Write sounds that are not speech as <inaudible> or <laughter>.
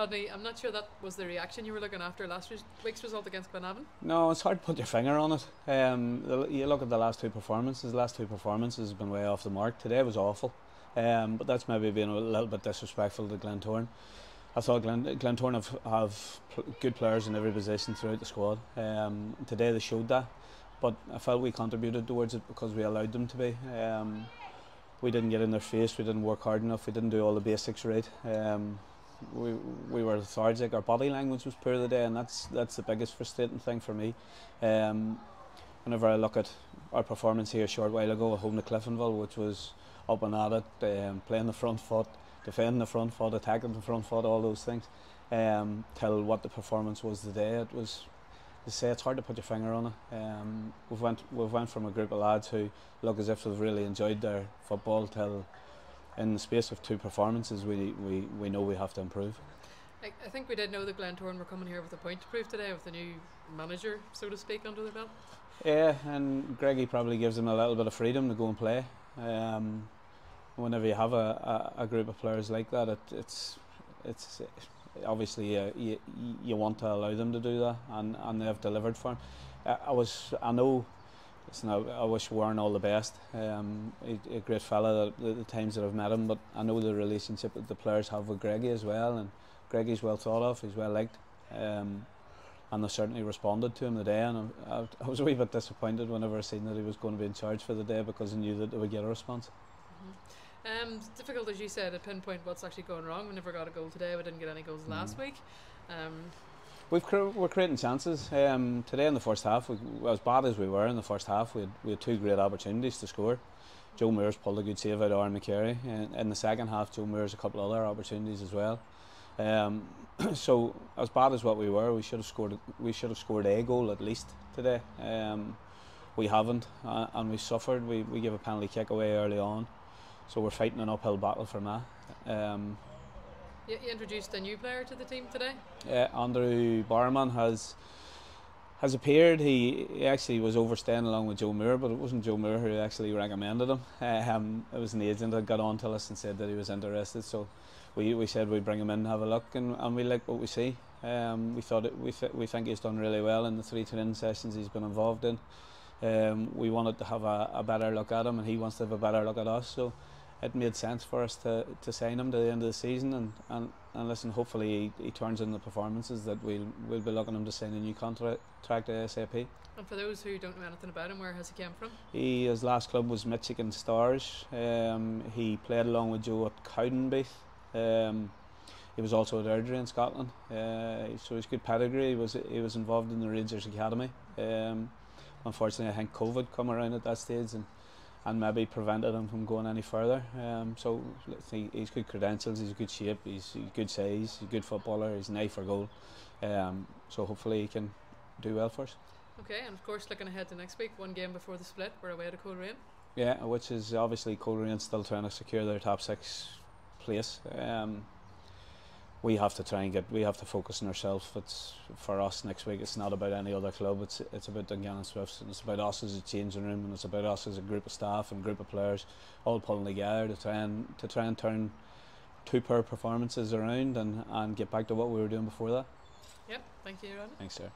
Rodney, I'm not sure that was the reaction you were looking after last week's result against Glenavon. No, it's hard to put your finger on it. Um, you look at the last two performances. The last two performances have been way off the mark. Today was awful, um, but that's maybe being a little bit disrespectful to Glentoran. I thought Glen, Glentoran have, have good players in every position throughout the squad. Um, today they showed that, but I felt we contributed towards it because we allowed them to be. Um, we didn't get in their face. We didn't work hard enough. We didn't do all the basics right. We we were lethargic. Our body language was poor today, and that's that's the biggest frustrating thing for me. Um, whenever I look at our performance here a short while ago at home to Cliftonville, which was up and at it, um, playing the front foot, defending the front foot, attacking the front foot, all those things, um, till what the performance was today, it was to say it's hard to put your finger on it. Um, we've went we've went from a group of lads who look as if they've really enjoyed their football till in the space of two performances we, we, we know we have to improve. I, I think we did know that Glentoran were coming here with a point to prove today with the new manager, so to speak, under their belt. Yeah, and Greggy probably gives them a little bit of freedom to go and play. Um, whenever you have a, a, a, group of players like that, it, it's it's obviously uh, you, you want to allow them to do that, and, and they've delivered for him. I, I was I know. Listen, I, I wish Warren all the best. Um, a, a great fella. The, the times that I've met him, but I know the relationship that the players have with Greggy as well, and Greggy's well thought of. He's well liked. Um, and they certainly responded to him today. And I, I, was a wee bit disappointed whenever I seen that he was going to be in charge for the day because I knew that they would get a response. Mm-hmm. Um, it's difficult, as you said, to pinpoint what's actually going wrong. We never got a goal today. We didn't get any goals mm. last week. Um, We've cre- we're creating chances. Um, today in the first half, we, as bad as we were in the first half, we had, we had two great opportunities to score. Joe Moores pulled a good save out of Aaron McCarey. In, in the second half, Joe Moores a couple of other opportunities as well. Um, <clears throat> so as bad as what we were, we should have scored. We should have scored a goal at least today. Um, we haven't, uh, and we suffered. We we gave a penalty kick away early on. So we're fighting an uphill battle from that. Um, you, introduced a new player to the team today. Yeah, Andrew Barman has has appeared. He, he, actually was overstaying along with Joe Moore, but it wasn't Joe Moore who actually recommended him. Um, it was an agent that got on to us and said that he was interested. So we, we said we'd bring him in and have a look, and, and we like what we see. Um, we thought it, we th- we think he's done really well in the three training sessions he's been involved in. Um, we wanted to have a, a better look at him, and he wants to have a better look at us. So it made sense for us to, to sign him to the end of the season and, and, and listen hopefully he, he turns in the performances that we'll we'll be looking him to sign a new contract ASAP. And for those who don't know anything about him, where has he come from? He his last club was Michigan Stars. Um, he played along with Joe at Cowdenbeath. Um, he was also at Airdrie in Scotland. Uh, so he's good pedigree. He was he was involved in the Rangers Academy. Um, unfortunately I think COVID come around at that stage and and maybe prevented him from going any further. Um, so he, he's good credentials, he's a good shape, he's, he's good size, he's a good footballer, he's an eye for goal. Um, so hopefully he can do well for us. Okay, and of course looking ahead to next week, one game before the split, we're away to Coleraine. Yeah, which is obviously Coleraine still trying to secure their top six place. Um, we have to try and get we have to focus on ourselves it's for us next week it's not about any other club it's it's about Dungannon Swifts and it's about us as a changing room and it's about us as a group of staff and group of players all pulling together to try and to try and turn two poor performances around and, and get back to what we were doing before that. Yep, thank you, Ron. Thanks, sir.